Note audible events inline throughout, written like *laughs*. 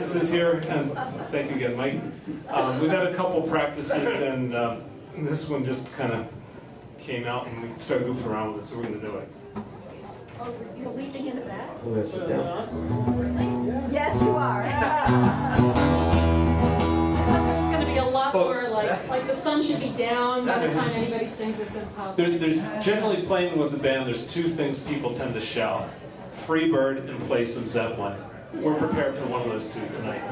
practices here, and thank you again, Mike. Um, we've had a couple practices, and um, this one just kind of came out, and we started goofing around with it, so we're going to do it. Oh, you're leaving in the back? We're going to sit down. Yes, you are. It's going to be a lot Oh. more like, like the sun should be down by the time anybody sings this in public. There, there's generally playing with the band. There's two things people tend to shout: "Freebird" and "Play some Zeppelin." We're prepared for one of those two tonight.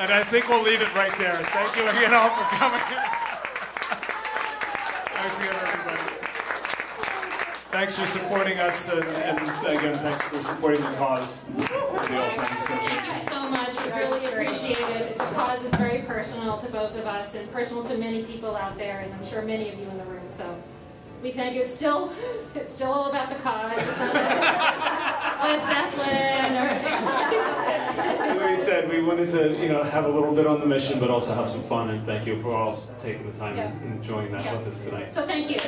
And I think we'll leave it right there. Thank you again all for coming. Thanks again, everybody. Thanks for supporting us, and, and again, thanks for supporting the cause of the Alzheimer's Thank Association. you so much. We really appreciate it. It's a cause that's very personal to both of us and personal to many people out there, and I'm sure many of you in the room. So we thank you. It's still, *laughs* it's still all about the cause. It's not about *laughs* Led Zeppelin or. Like *laughs* we said, we wanted to, you know, have a little bit on the mission, but also have some fun, and thank you for all taking the time Yeah. and enjoying that Yeah. with us tonight. So thank you.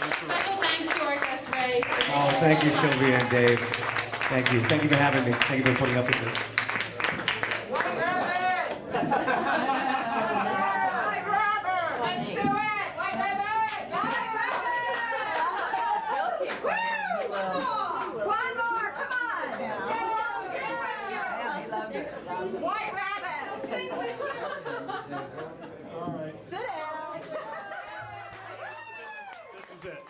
Special thanks to our guest Ray. Oh, thank you. Sylvia and Dave. Thank you. Thank you for having me. Thank you for putting up with it. Loves it.